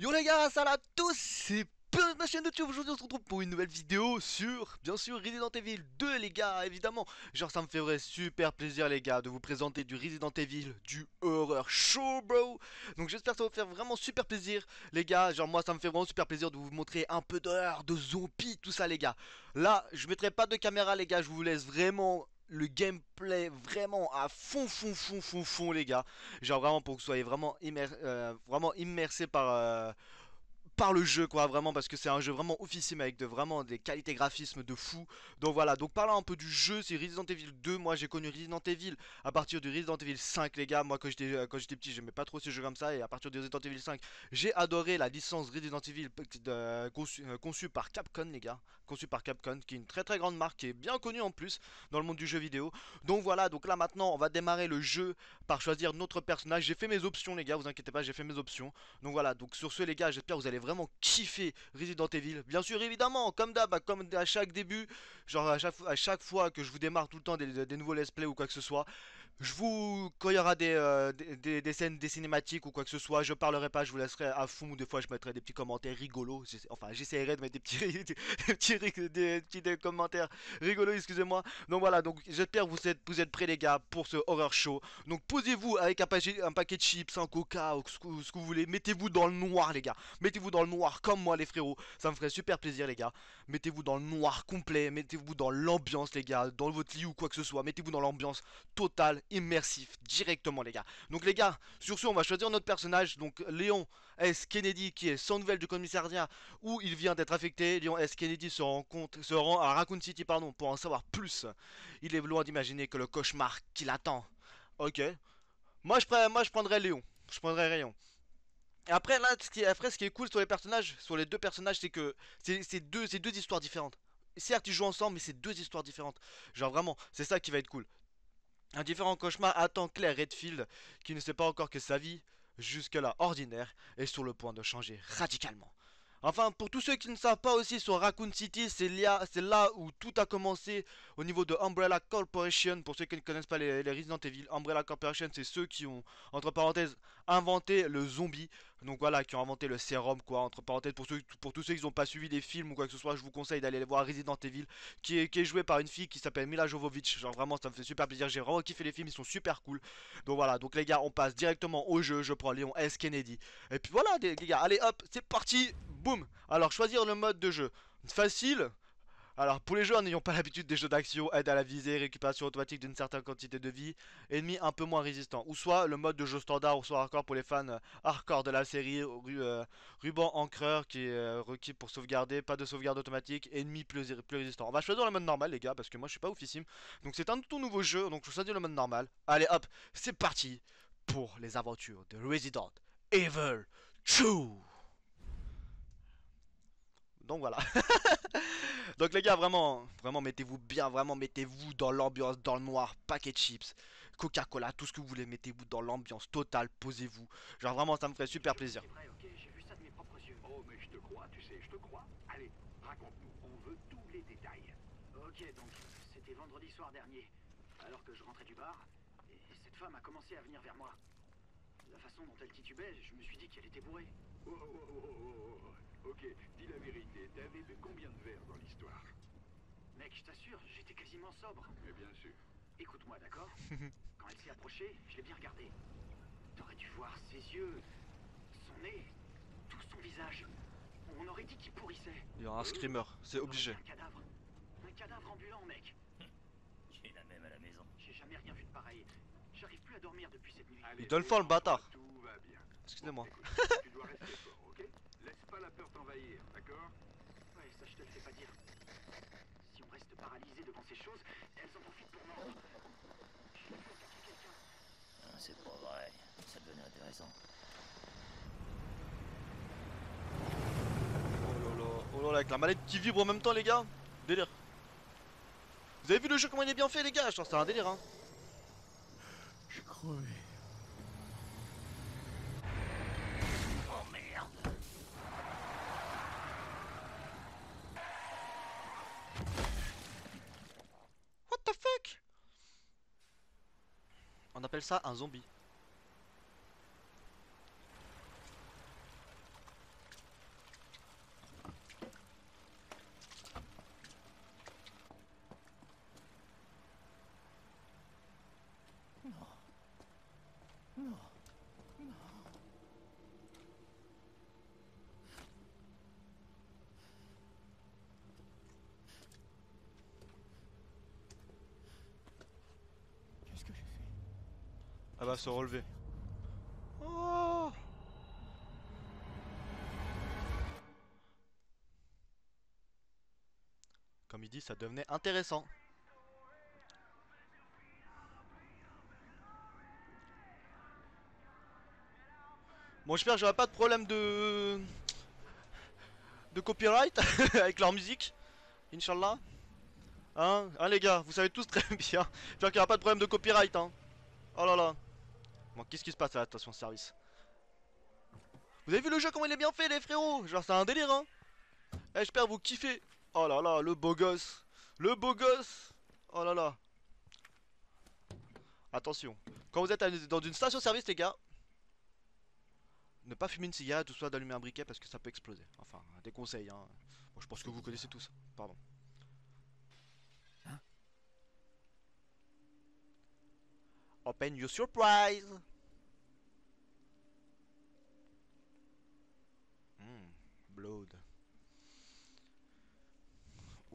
Yo les gars, salut à tous, c'est ma chaîne YouTube, aujourd'hui on se retrouve pour une nouvelle vidéo sur, bien sûr, Resident Evil 2 les gars, évidemment. Genre ça me fait vrai super plaisir les gars de vous présenter du Resident Evil, du horror show bro. Donc j'espère que ça va vous faire vraiment super plaisir les gars, genre moi ça me fait vraiment super plaisir de vous montrer un peu d'horreur, de zombies, tout ça les gars. Là, je mettrai pas de caméra les gars, je vous laisse vraiment le gameplay vraiment à fond fond fond fond fond les gars. Genre vraiment pour que vous soyez vraiment, immer euh, vraiment immersé par euh, par le jeu quoi vraiment parce que c'est un jeu vraiment officiel avec de vraiment des qualités graphismes de fou. Donc voilà donc parlant un peu du jeu c'est Resident Evil 2 moi j'ai connu Resident Evil à partir du Resident Evil 5 les gars. Moi quand j'étais euh, quand j'étais petit j'aimais pas trop ces jeux comme ça et à partir du Resident Evil 5 j'ai adoré la licence Resident Evil euh, conçue conçu par Capcom les gars. Conçu par Capcom qui est une très très grande marque qui est bien connue en plus dans le monde du jeu vidéo. Donc voilà donc là maintenant on va démarrer le jeu par choisir notre personnage. J'ai fait mes options les gars vous inquiétez pas j'ai fait mes options. Donc voilà donc sur ce les gars j'espère vous allez vraiment kiffer Resident Evil. Bien sûr, évidemment, comme d'hab, bah, comme à chaque début, genre à chaque, à chaque, fois que je vous démarre tout le temps des nouveaux let's play ou quoi que ce soit, je vous, quand il y aura des, euh, des, des, scènes, des cinématiques ou quoi que ce soit, je parlerai pas, je vous laisserai à fond. Ou des fois, je mettrai des petits commentaires rigolos. Enfin, j'essaierai de mettre des petits, des, petits, des, commentaires rigolos, excusez-moi. Donc voilà, donc j'espère que vous êtes, vous êtes prêts, les gars, pour ce horror show. Donc posez-vous avec un paquet, un paquet de chips, un coca, ou ce que, ce que vous voulez. Mettez-vous dans le noir, les gars. Mettez-vous dans le noir comme moi, les frérots. Ça me ferait super plaisir, les gars. Mettez-vous dans le noir complet. Mettez-vous dans l'ambiance, les gars. Dans votre lit ou quoi que ce soit. Mettez-vous dans l'ambiance totale immersif directement les gars. Donc les gars, sur ce on va choisir notre personnage, donc Léon S. Kennedy qui est sans nouvelle du commissariat où il vient d'être affecté. Léon S. Kennedy se, rencontre, se rend à Raccoon City pardon, pour en savoir plus. Il est loin d'imaginer que le cauchemar qui l'attend. Ok. Moi je, moi, je prendrais Léon. Je prendrais Léon. Et après là, ce qui, après, ce qui est cool sur les personnages, sur les deux personnages, c'est que c'est deux, deux histoires différentes. Certes, ils jouent ensemble, mais c'est deux histoires différentes. Genre vraiment, c'est ça qui va être cool. Un différent cauchemar attend Claire Redfield, qui ne sait pas encore que sa vie, jusque-là ordinaire, est sur le point de changer radicalement. Enfin, pour tous ceux qui ne savent pas aussi sur Raccoon City, c'est là, où tout a commencé au niveau de Umbrella Corporation. Pour ceux qui ne connaissent pas les, les Resident Evil, Umbrella Corporation, c'est ceux qui ont, entre parenthèses, inventé le zombie. Donc voilà, qui ont inventé le sérum, quoi, entre parenthèses. Pour, ceux, pour tous ceux qui n'ont pas suivi des films ou quoi que ce soit, je vous conseille d'aller voir Resident Evil, qui est, qui est joué par une fille qui s'appelle Mila Jovovich. Genre vraiment, ça me fait super plaisir. J'ai vraiment kiffé les films, ils sont super cool. Donc voilà, donc les gars, on passe directement au jeu. Je prends Léon S. Kennedy. Et puis voilà, les gars, allez hop, c'est parti Boum Alors choisir le mode de jeu. Facile. Alors pour les joueurs n'ayant pas l'habitude des jeux d'action, aide à la visée, récupération automatique d'une certaine quantité de vie, ennemi un peu moins résistant. Ou soit le mode de jeu standard ou soit hardcore pour les fans euh, hardcore de la série, euh, ruban encreur qui est euh, requis pour sauvegarder, pas de sauvegarde automatique, ennemi plus, plus résistant. On va choisir le mode normal les gars parce que moi je suis pas oufissime. Donc c'est un tout nouveau jeu donc je choisis le mode normal. Allez hop, c'est parti pour les aventures de Resident Evil 2 donc voilà. Donc les gars, vraiment, vraiment mettez-vous bien, vraiment mettez-vous dans l'ambiance, dans le noir, paquet de chips, Coca-Cola, tout ce que vous voulez, mettez-vous dans l'ambiance totale, posez-vous. Genre vraiment, ça me ferait super plaisir. C'est vrai, ok, j'ai vu ça de mes propres yeux. Oh, mais je te crois, tu sais, je te crois. Allez, raconte-nous, on veut tous les détails. Ok, donc, c'était vendredi soir dernier, alors que je rentrais du bar, et cette femme a commencé à venir vers moi. La façon dont elle titubait, je me suis dit qu'elle était bourrée. Oh, oh, oh, oh, oh. Ok, dis la vérité, t'avais bu combien de verres dans l'histoire Mec, je t'assure, j'étais quasiment sobre. Mais bien sûr. Écoute-moi, d'accord Quand elle s'est approchée, je l'ai bien regardée. T'aurais dû voir ses yeux, son nez, tout son visage. On aurait dit qu'il pourrissait. Il y aura un screamer, c'est obligé. Un cadavre. Un cadavre ambulant, mec. J'ai la même à la maison. J'ai jamais rien vu de pareil. J'arrive plus à dormir depuis cette nuit. Il donne fort le bâtard. Tout va bien. Excusez-moi. tu dois rester fort, pas la peur t'envahir, d'accord Ouais, ça je te le fais pas dire. Si on reste paralysé devant ces choses, elles en profitent pour mordre. Vu attaquer quelqu'un. C'est pas vrai. Ça devenait intéressant. Oh là là, oh là là, avec la manette qui vibre en même temps les gars. Délire. Vous avez vu le jeu comment il est bien fait les gars? Je pense que c'est un délire hein. Je crevé. Oh merde What the fuck? On appelle ça un zombie. Se relever. Oh Comme il dit, ça devenait intéressant. Bon, j'espère que j'aurai pas de problème de... copyright avec leur musique. Inch'Allah. Hein, hein les gars, vous savez tous très bien. J'espère qu'il n'y aura pas de problème de copyright. Hein. Oh là là. Bon, qu'est-ce qui se passe à la station service? Vous avez vu le jeu, comment il est bien fait, les frérots? Genre, c'est un délire, hein? Eh, j'espère vous kiffez. Oh là là, le beau gosse. Le beau gosse. Oh là là. Attention. Quand vous êtes dans une station service, les gars, ne pas fumer une cigarette ou soit d'allumer un briquet parce que ça peut exploser. Enfin, des conseils, hein. Bon, je pense que vous connaissez tous. Pardon. Open your surprise.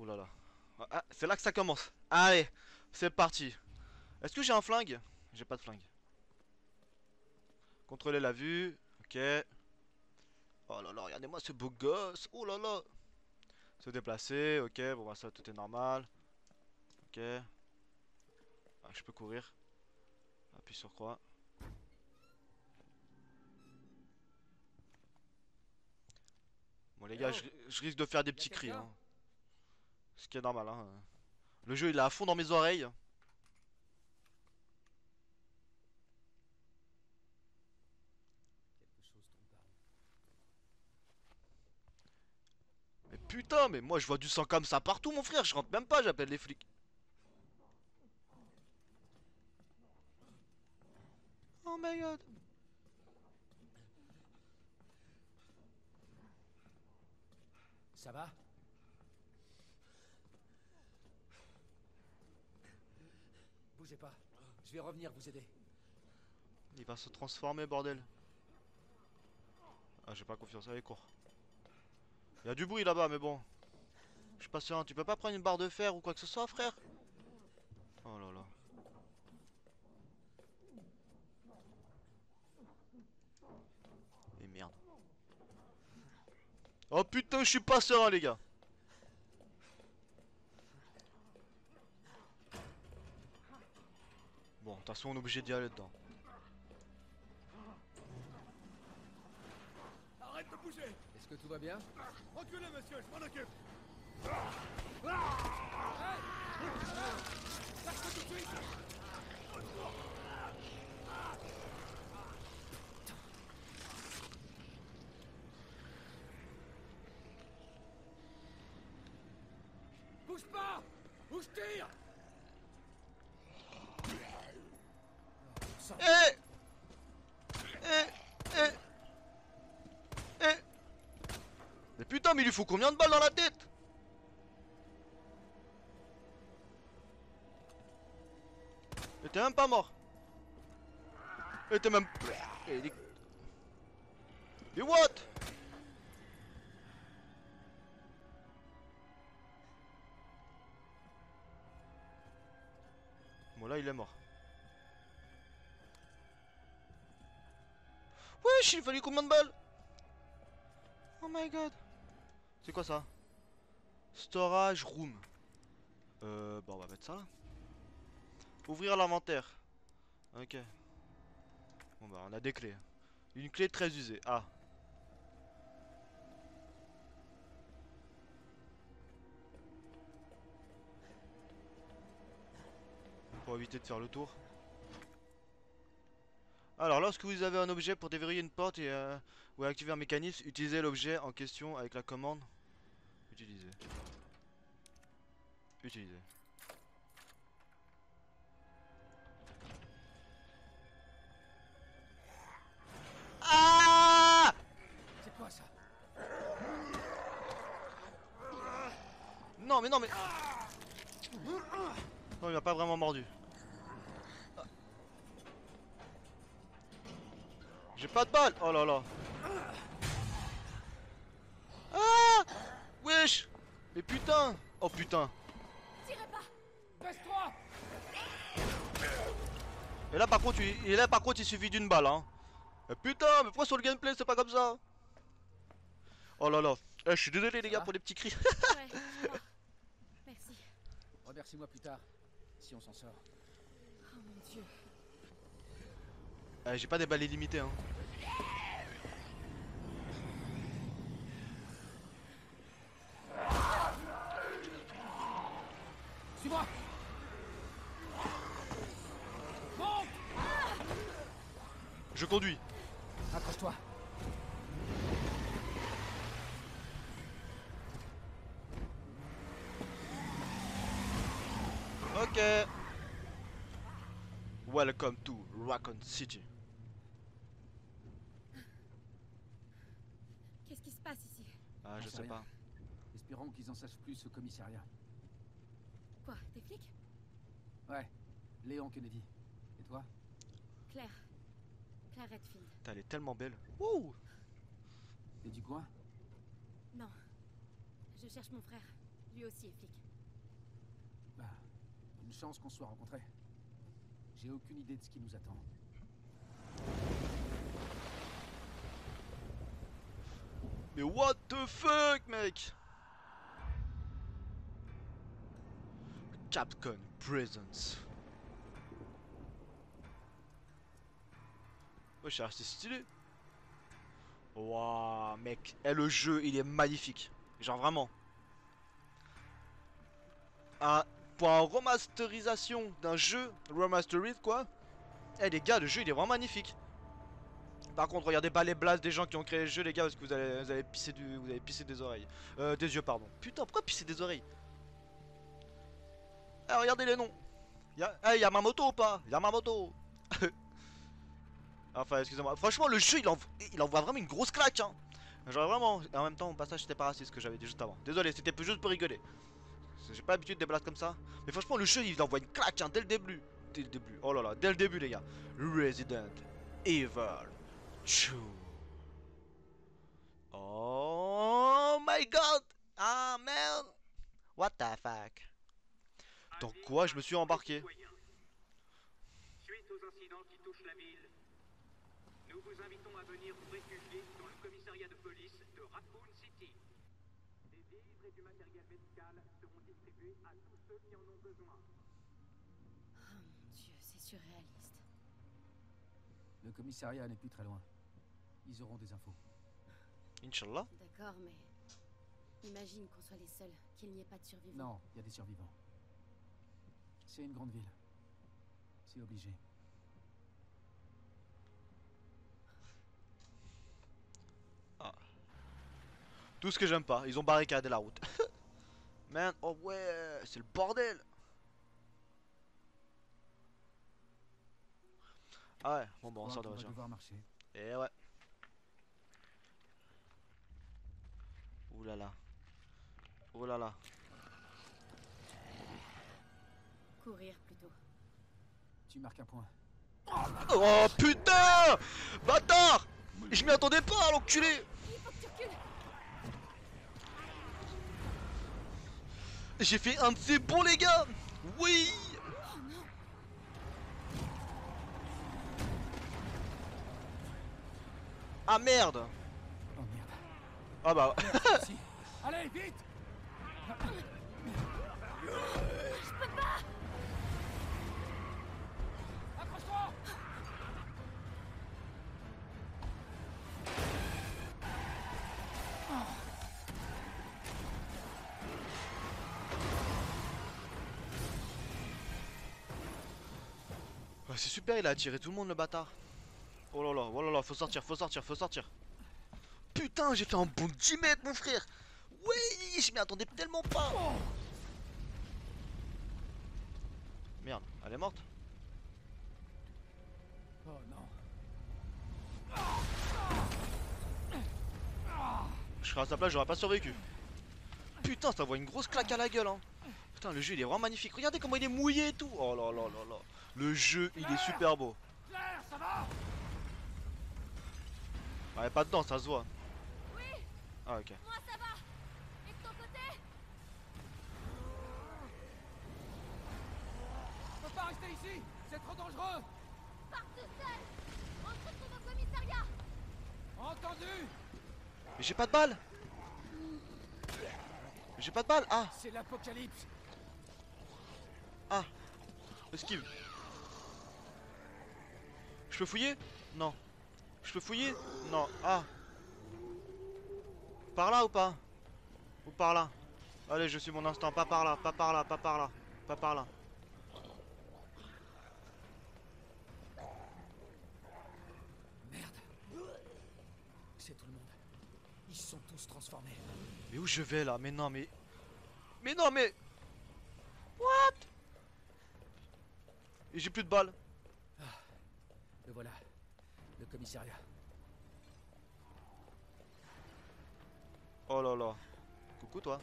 Là là. Ah, c'est là que ça commence. Allez, c'est parti. Est-ce que j'ai un flingue? J'ai pas de flingue. Contrôler la vue. Ok. Oh là là, regardez-moi ce beau gosse. Oh là là. Se déplacer. Ok, bon bah ça tout est normal. Ok. Ah, je peux courir. Appuie sur croix. Bon les gars, je, je risque de faire des petits cris. hein. Ce qui est normal. Hein. Le jeu il est à fond dans mes oreilles. Mais putain, mais moi je vois du sang comme ça partout mon frère, je rentre même pas, j'appelle les flics. Oh my god. Ça va Bougez pas. Je vais revenir vous aider. Il va se transformer bordel. Ah j'ai pas confiance, allez cours. Il y a du bruit là-bas mais bon. Je suis pas serein, tu peux pas prendre une barre de fer ou quoi que ce soit frère? Oh là là. Et merde. Oh putain je suis pas serein les gars. Bon, de toute façon on est obligé d'y aller dedans. Arrête de bouger Est-ce que tout va bien? Reculez, monsieur, je m'en occupe. Bouge pas Ou je tire Eh Eh Eh Eh Mais putain, mais il lui faut combien de balles dans la tête Il était même pas mort. Il était même... Eh, est- Mais what il est mort. Wesh, il fallait combien de balles? Oh my god. C'est quoi ça? Storage room. Euh, bon, on va mettre ça. Ouvrir l'inventaire. Ok. Bon bah, on a des clés. Une clé très usée. Ah. Pour éviter de faire le tour. Alors, lorsque vous avez un objet pour déverrouiller une porte et euh, ou activer un mécanisme, utilisez l'objet en question avec la commande. Utiliser. Utiliser. Ah C'est quoi ça? Non, mais non, mais. Non, il m'a pas vraiment mordu. J'ai pas de balle Oh là là Ah Wesh Mais putain Oh putain Baisse-toi Et là par contre, il, et là par contre, il suffit d'une balle, hein. Putain, mais pourquoi sur le gameplay c'est pas comme ça? Oh là là. Eh, je suis désolé les gars pour les petits cris. Ouais. Merci. Remercie-moi plus tard, si on s'en sort. Oh mon dieu. Eh, J'ai pas des balles illimitées, hein. Je conduis. Accroche-toi. Ok. Welcome to Raccoon City. Qu'est-ce qui se passe ici? Ah, je sais sais rien. pas. Espérons qu'ils en sachent plus au commissariat. Quoi Des flics? Ouais, Léon Kennedy. Et toi Claire. Claire Redfield. Putain, elle est tellement belle. Wouh T'es du coin Non. Je cherche mon frère. Lui aussi est flic. Bah, une chance qu'on soit rencontrés. J'ai aucune idée de ce qui nous attend. Mais what the fuck, mec? Capcom Presents. Ouais, c'est assez stylé. Waouh, mec. Et le jeu, il est magnifique. Genre vraiment. Un, pour un remasterisation d'un jeu, remastered quoi. Eh les gars, le jeu il est vraiment magnifique. Par contre, regardez pas les blasts des gens qui ont créé le jeu, les gars, parce que vous allez, vous pisser des oreilles, euh, des yeux, pardon. Putain, pourquoi pisser des oreilles? Ah, regardez les noms. Y'a, eh, y a ma moto ou pas? Y'a ma moto. enfin, excusez-moi. Franchement, le jeu, il envoie, il envoie vraiment une grosse claque, hein. Genre vraiment. En même temps, au passage, c'était pas raciste ce que j'avais dit juste avant. Désolé, c'était juste pour rigoler. J'ai pas l'habitude des blasts comme ça. Mais franchement, le jeu, il envoie une claque, hein, dès le début. Dès le début. Oh là là, dès le début, les gars. Resident Evil. Chou. Oh my god! Ah man! What the fuck? Dans quoi je me suis embarqué? Suite aux incidents qui touchent la ville, nous vous invitons à venir vous réfugier dans le commissariat de police de Raccoon City. Des vivres et du matériel médical seront distribués à tous ceux qui en ont besoin. Oh mon dieu, c'est surréaliste. Le commissariat n'est plus très loin. Ils auront des infos. Inch'Allah. D'accord, mais. Imagine qu'on soit les seuls, qu'il n'y ait pas de survivants. Non, il y a des survivants. C'est une grande ville. C'est obligé. Tout ce que j'aime pas, ils ont barricadé la route. Man, oh ouais, c'est le bordel. Ah ouais, bon bon, on sort de voiture. Et ouais. Ouh là là. Oh là là. Courir plutôt. Tu marques un point. Oh putain Bâtard Je m'y attendais pas, l'enculé Il faut que tu recules J'ai fait un de ces bons les gars Oui Ah merde. Ah bah. Allez, vite Ouais, C'est super, il a attiré tout le monde le bâtard. Oh là là, oh là là, faut sortir, faut sortir, faut sortir. Putain, j'ai fait un bon 10 mètres mon frère Oui, je m'y attendais tellement pas Merde, elle est morte Oh non. Je serais à sa place, j'aurais pas survécu. Putain, ça voit une grosse claque à la gueule, hein. Putain, le jeu il est vraiment magnifique. Regardez comment il est mouillé et tout. Oh là là là là. Le jeu il est super beau. Claire, ça va Ouais, pas dedans, ça se voit. Oui Ah, ok. Moi ça va Et de ton côté? On peut pas rester ici C'est trop dangereux pars tout seul se retrouve au commissariat Entendu Mais j'ai pas de balles J'ai pas de balles Ah C'est l'apocalypse Ah Esquive Je peux fouiller? Non. Je peux fouiller? Non. Ah Par là ou pas? Ou par là? Allez, je suis mon instant. Pas par là, pas par là, pas par là. Pas par là. Merde C'est tout le monde. Ils sont tous transformés. Mais où je vais là? Mais non, mais... Mais non, mais... What? Et j'ai plus de balles. Le voilà. Le commissariat. Oh là là. Coucou toi.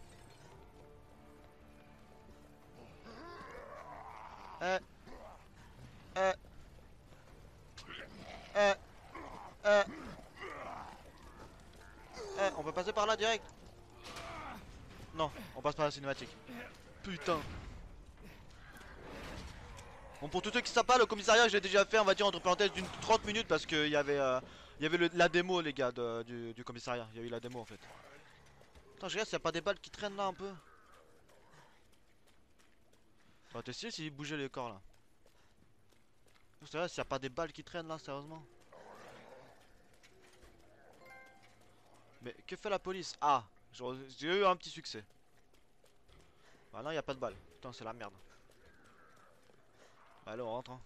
Eh. Eh. Eh. Eh. Eh, on peut passer par là direct? Non, on passe par la cinématique. Putain. Bon pour tous ceux qui savent pas, le commissariat je l'ai déjà fait on va dire entre parenthèses d'une 30 minutes parce qu'il y avait euh, il y avait la démo les gars du, commissariat. Il y a eu la démo en fait. Attends, je regarde s'il n'y a pas des balles qui traînent là un peu. On va tester s'il bougeait les corps là. C'est vrai, s'il n'y a pas des balles qui traînent là, sérieusement. Mais que fait la police? Ah J'ai eu un petit succès. Bah non, il n'y a pas de balles. Putain, c'est la merde. Allez, on rentre. hein.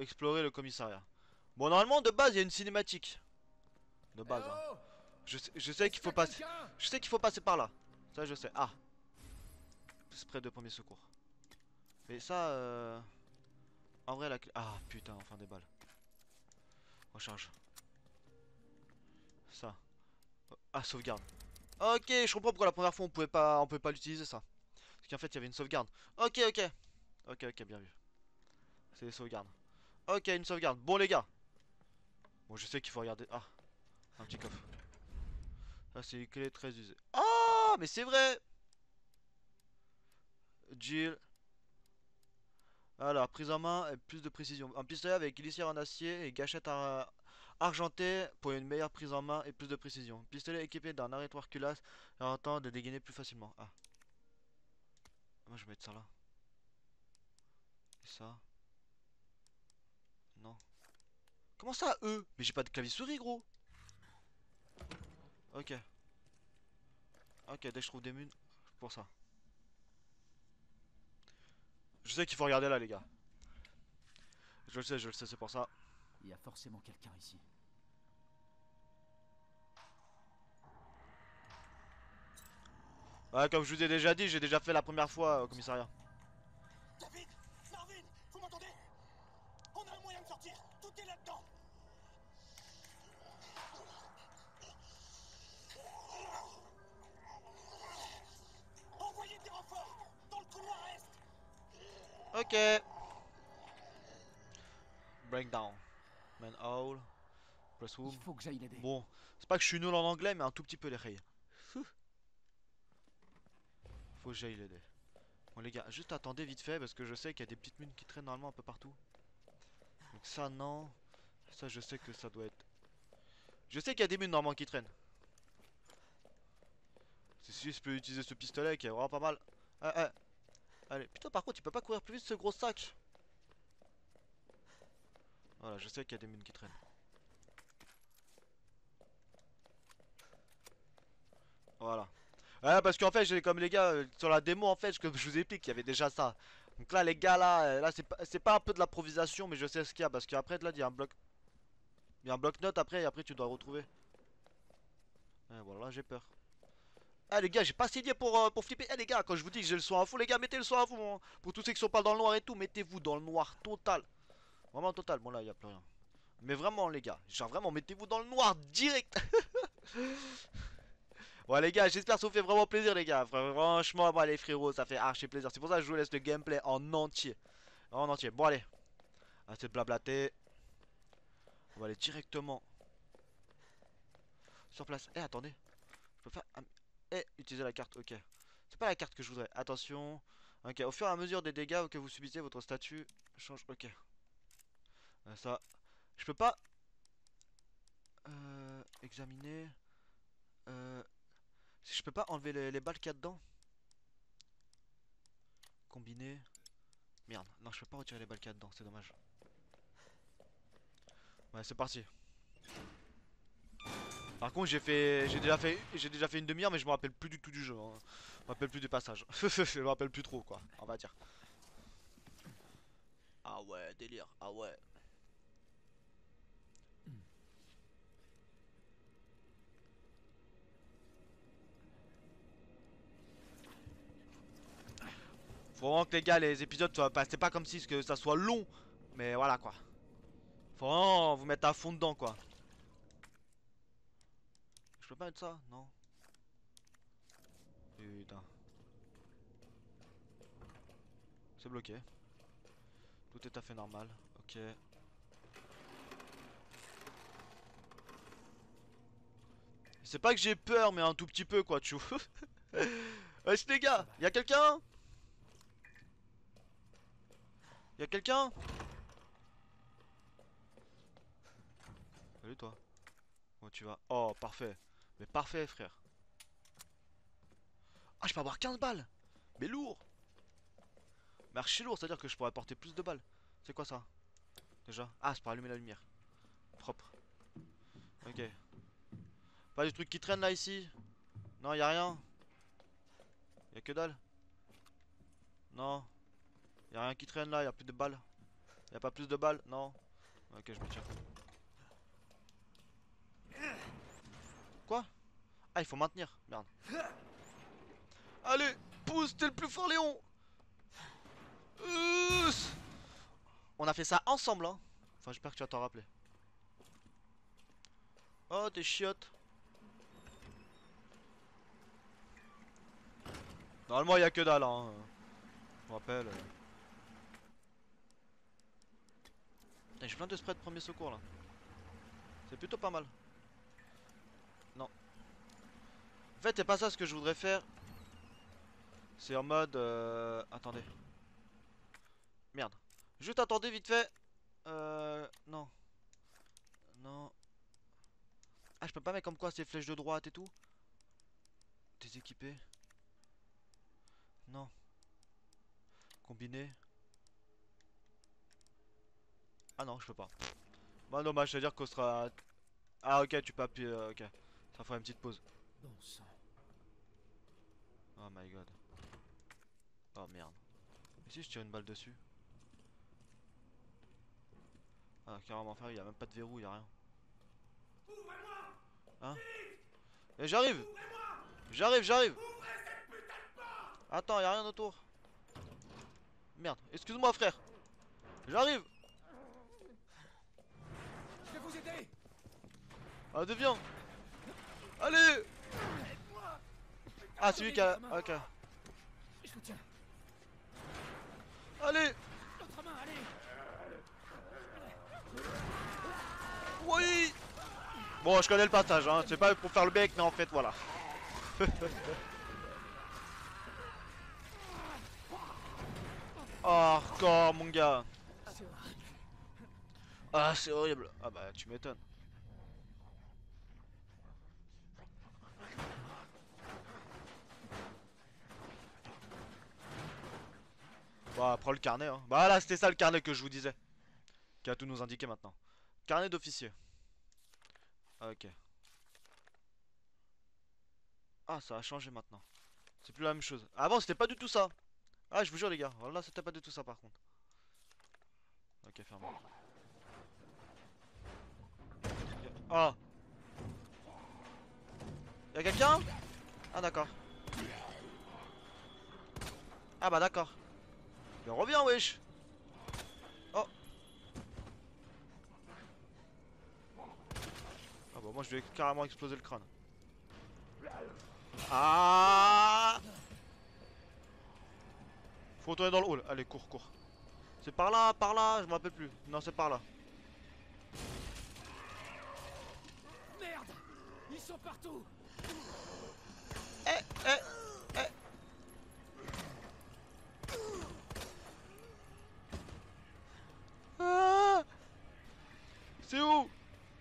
Explorer le commissariat. Bon, normalement, de base, il y a une cinématique. De base. hein. Je sais, je sais qu'il faut passer. Je sais qu'il faut passer par là. Ça, je sais. Ah. Spray de premier secours. Mais ça, euh... En vrai, la clé... Ah, putain, enfin des balles. Recharge. Ça. Ah, sauvegarde. Ok, je comprends pourquoi la première fois on pouvait pas, on pouvait pas l'utiliser ça. Qu'en fait, il y avait une sauvegarde. Ok, ok. Ok, ok, bien vu. C'est des sauvegardes. Ok, une sauvegarde. Bon, les gars. Bon, je sais qu'il faut regarder. Ah, un petit coffre. Ça, c'est une clé très usée. Ah, mais c'est vrai Jill. Alors, prise en main et plus de précision. Un pistolet avec glissière en acier et gâchette ar- argentée pour une meilleure prise en main et plus de précision. Pistolet équipé d'un arrêtoir culasse permettant de dégainer plus facilement. Ah. Moi, je vais mettre ça là. Et ça. Non. Comment ça, eux Mais j'ai pas de clavier souris, gros Ok. Ok, dès que je trouve des munes, pour ça. Je sais qu'il faut regarder là, les gars. Je le sais, je le sais, c'est pour ça. Il y a forcément quelqu'un ici. Ouais, comme je vous ai déjà dit, j'ai déjà fait la première fois au commissariat. David Marvin Vous m'entendez? On a un moyen de sortir Tout est là-dedans Envoyez des renforts Dans le couloir est Ok. Breakdown. Manhole. Pressroom. Il faut que j'aille l'aider. Bon, c'est pas que je suis nul en anglais, mais un tout petit peu les rayes. Faut que j'aille l'aider. Bon les gars, juste attendez vite fait parce que je sais qu'il y a des petites mines qui traînent normalement un peu partout. Donc ça non. Ça je sais que ça doit être... Je sais qu'il y a des mines normalement qui traînent. Si je peux utiliser ce pistolet qui est vraiment pas mal. Ah. Allez, putain par contre tu peux pas courir plus vite ce gros sac. Voilà, je sais qu'il y a des mines qui traînent. Voilà. Ouais, parce qu'en fait, j'ai comme les gars, euh, sur la démo, en fait, je vous explique, il y avait déjà ça. Donc là, les gars, là, euh, là c'est pas, pas un peu de l'improvisation, mais je sais ce qu'il y a. Parce qu'après, là, il y a un bloc. Il y a un bloc-notes après, et après, tu dois retrouver. Voilà, là, j'ai peur. Ah, les gars, j'ai pas signé pour, euh, pour flipper. Eh, les gars, quand je vous dis que j'ai le son à fond, les gars, mettez le son à fond. hein. Pour tous ceux qui sont pas dans le noir et tout, mettez-vous dans le noir total. Vraiment total. Bon, là, il a plus rien. Mais vraiment, les gars, genre vraiment, mettez-vous dans le noir direct. Ouais les gars, j'espère que ça vous fait vraiment plaisir les gars. Fr- Franchement, moi les frérots, ça fait archi plaisir. C'est pour ça que je vous laisse le gameplay en entier. En entier. Bon allez. Assez de blablater. On va aller directement sur place. Eh attendez. Je peux faire. Eh, utiliser la carte, ok. C'est pas la carte que je voudrais. Attention. Ok, au fur et à mesure des dégâts que vous subissez, votre statut change. Ok. Euh, ça. Je peux pas. Euh, examiner. Euh, je peux pas enlever les, les balles qu'il y a dedans. Combiner. Merde, non, je peux pas retirer les balles qu'il y a dedans, c'est dommage. Ouais, c'est parti. Par contre, j'ai fait, j'ai déjà fait, j'ai déjà fait une demi-heure, mais je me rappelle plus du tout du jeu. hein. Je me rappelle plus du passage. je me rappelle plus trop, quoi. On va dire. Ah ouais, délire. Ah ouais. Faut vraiment que les gars, les épisodes soient pas, c'est pas comme si que ça soit long, mais voilà quoi. Faut vraiment vous mettre à fond dedans quoi. Je peux pas mettre ça? Non. Putain. C'est bloqué. Tout est à fait normal. Ok. C'est pas que j'ai peur, mais un tout petit peu quoi, tu. Wesh les gars, y'a quelqu'un? Y'a quelqu'un? Salut toi. Comment tu vas? Oh, parfait. Mais parfait, frère. Ah, je peux avoir 15 balles Mais lourd Mais archi lourd, c'est-à-dire que je pourrais apporter plus de balles. C'est quoi ça? Déjà? Ah, c'est pour allumer la lumière. Propre. Ok. Pas des trucs qui traînent là, ici? Non, y a rien? Y'a que dalle? Non Y'a rien qui traîne là, y'a plus de balles. Y'a pas plus de balles Non. Ok, je me tire. Quoi? Ah, il faut maintenir. Merde. Allez, pousse, t'es le plus fort, Léon. Ouss. On a fait ça ensemble, hein. Enfin, j'espère que tu vas t'en rappeler. Oh, t'es chiotte. Normalement, il y a que dalle, hein. Je rappelle. euh. Putain, J'ai plein de sprays de premier secours là. C'est plutôt pas mal. Non. En fait, c'est pas ça ce que je voudrais faire. C'est en mode. euh, Attendez. Merde. Juste attendez vite fait. Euh. Non. Non. Ah, je peux pas mettre comme quoi ces flèches de droite et tout Déséquipé. Non. Combiné. Ah non, je peux pas. Bah dommage, c'est à dire qu'on sera... Ah ok, tu peux appuyer, euh, ok. Ça fera une petite pause. Bon sang. Oh my god. Oh merde. Et si je tire une balle dessus? Ah carrément frère, il a même pas de verrou, il a rien. Hein? Et j'arrive J'arrive, j'arrive Attends, y a rien autour. Merde, excuse-moi frère. J'arrive vous aider Ah, deviens Allez Ah, c'est lui qui a... Ok. Je vous tiens. Allez L'autre main, allez Oui Bon, je connais le passage, hein. C'est pas pour faire le bec, mais en fait, voilà. oh, hardcore, mon gars. Ah, c'est horrible. Ah bah, tu m'étonnes. Bah, prends le carnet, hein. Bah là, c'était ça le carnet que je vous disais. Qui a tout nous indiqué maintenant. Carnet d'officier. Ok. Ah, ça a changé maintenant. C'est plus la même chose. Avant, c'était pas du tout ça. Ah, je vous jure, les gars. Là, c'était pas du tout ça, par contre. Ok, fermé. Ah Y'a quelqu'un? Ah d'accord. Ah bah d'accord. Mais reviens wesh Oh Ah bah moi je vais carrément exploser le crâne. Ah Faut retourner dans le hall. Allez cours cours. C'est par là, par là, je me rappelle plus. Non c'est par là. Ils sont partout. Eh, eh, eh. C'est où?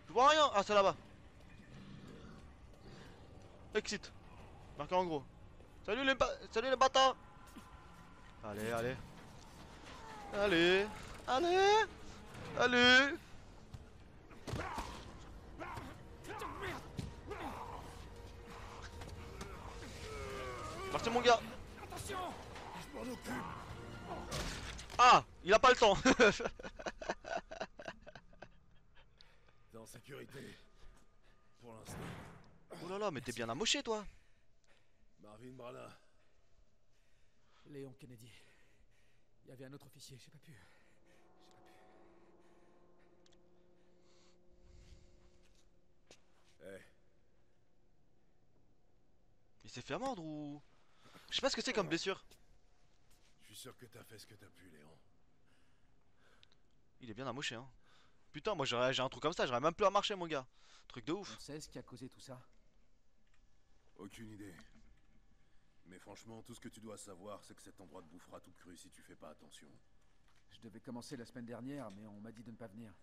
Je vois rien. Ah, c'est là-bas. Exit. Marqué en gros. Salut les, ba Salut les bâtards. Allez, allez. Allez. Allez. Allez. Mon gars. Je m'en occupe. Ah, il a pas le temps. T'es en sécurité. Pour l'instant. oh là là, mais t'es bien amoché toi. Marvin Brana. Léon Kennedy. Il y avait un autre officier, j'ai pas pu. J'ai pas pu. Eh, Il s'est fait mordre ou? Je sais pas ce que c'est comme blessure. je suis sûr que t'as fait ce que t'as pu, Léon. Il est bien amoché hein. Putain, moi j'aurais j'ai un truc comme ça, j'aurais même plus à marcher mon gars. Truc de ouf. On sait ce qui a causé tout ça Aucune idée. Mais franchement, tout ce que tu dois savoir, c'est que cet endroit te bouffera tout cru si tu fais pas attention. Je devais commencer la semaine dernière, mais on m'a dit de ne pas venir.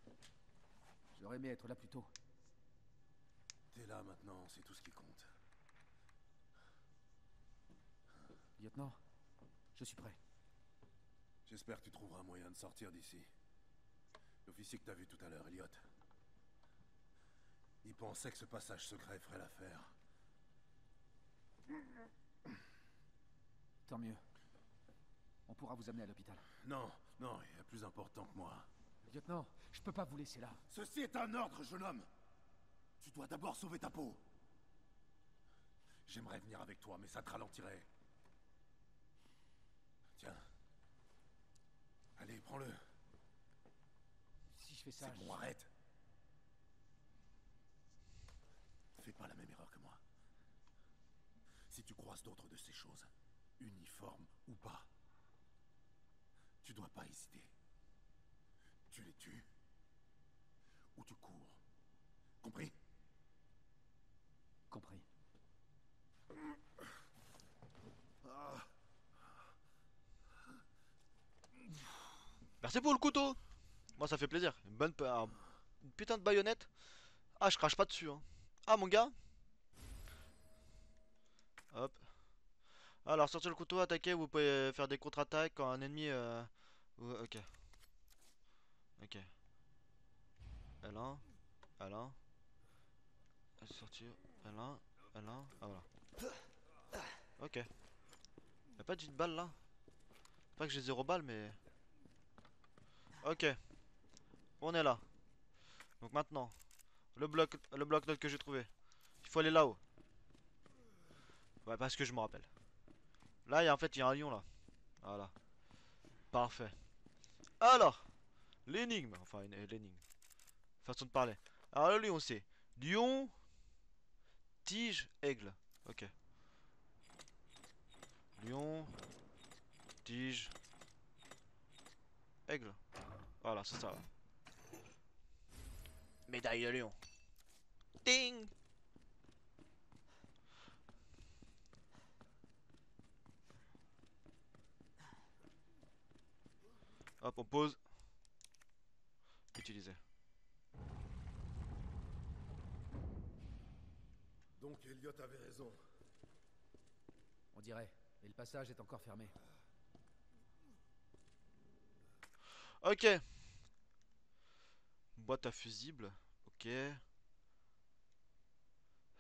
J'aurais aimé être là plus tôt. T'es là maintenant, c'est tout ce qui compte. Lieutenant, je suis prêt. J'espère que tu trouveras un moyen de sortir d'ici. L'officier que t'as vu tout à l'heure, Elliot. Il pensait que ce passage secret ferait l'affaire. Tant mieux. On pourra vous amener à l'hôpital. Non, non, il y a plus important que moi. Lieutenant, je peux pas vous laisser là. Ceci est un ordre, jeune homme. Tu dois d'abord sauver ta peau. J'aimerais venir avec toi, mais ça te ralentirait. Tiens. Allez, prends-le. Si je fais ça, C'est je- bon, arrête. Fais pas la même erreur que moi. Si tu croises d'autres de ces choses, uniformes ou pas, tu dois pas hésiter. Tu les tues ou tu cours. Compris? Compris. Merci pour le couteau. Moi ça fait plaisir. Une bonne une putain de baïonnette. Ah, je crache pas dessus hein. Ah mon gars. Hop. Alors sortir le couteau, attaquer, vous pouvez faire des contre-attaques quand un ennemi euh... OK. OK. L1 L1 sortir L1 L1 ah voilà. OK. Y'a pas de balle là? Pas que j'ai zéro balle mais Ok. On est là. Donc maintenant, le bloc, le bloc note que j'ai trouvé. Il faut aller là-haut. Ouais, parce que je me rappelle. Là, y en fait, il y a un lion là. Voilà. Parfait. Alors, l'énigme, enfin l'énigme. Façon de parler. Alors le lion, c'est lion, tige, aigle. Ok. Lion, tige, aigle. Voilà, c'est ça. Médaille de lion. Ding Hop, on pose. Utiliser. Donc Elliot avait raison. On dirait. Et le passage est encore fermé. Ok. Boîte à fusibles. Ok.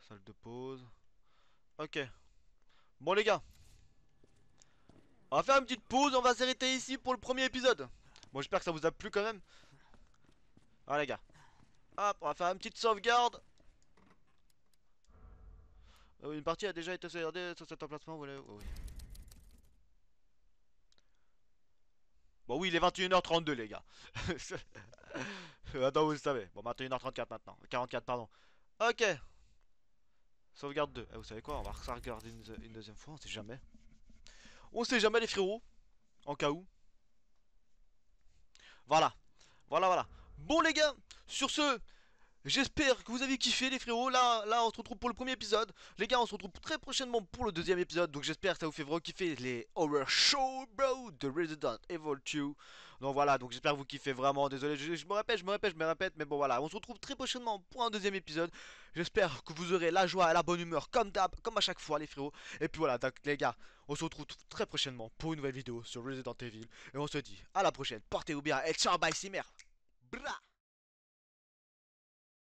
Salle de pause. Ok. Bon les gars. On va faire une petite pause, on va s'arrêter ici pour le premier épisode. Bon j'espère que ça vous a plu quand même. Voilà les gars. Hop, on va faire une petite sauvegarde. Euh, une partie a déjà été sauvegardée sur cet emplacement. Bon oui, il est 21h32 les gars. Attends, vous le savez. Bon, 21h34 maintenant. 44, pardon. Ok. Sauvegarde 2. Eh, vous savez quoi? On va regarder une, une deuxième fois, on sait jamais. On sait jamais les frérots. En cas où. Voilà. Voilà, voilà. Bon les gars, sur ce, J'espère que vous avez kiffé les frérots. Là, là, on se retrouve pour le premier épisode. Les gars, on se retrouve très prochainement pour le deuxième épisode. Donc j'espère que ça vous fait vraiment kiffer les horror show, bro, de Resident Evil 2. Donc voilà, donc j'espère que vous kiffez vraiment. Désolé, je, me répète, je me répète, je me répète. Mais bon, voilà, on se retrouve très prochainement pour un deuxième épisode. J'espère que vous aurez la joie et la bonne humeur comme d'hab, comme à chaque fois, les frérots. Et puis voilà, donc les gars, on se retrouve très prochainement pour une nouvelle vidéo sur Resident Evil. Et on se dit à la prochaine. Portez-vous bien et ciao, bye, Simmer. Bra